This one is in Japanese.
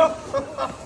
よ